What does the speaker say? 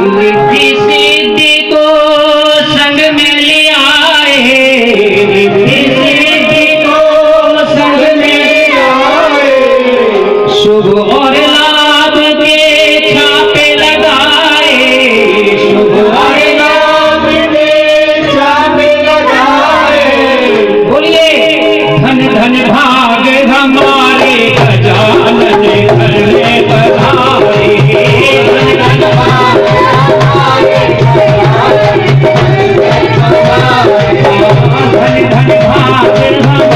With this धन भाग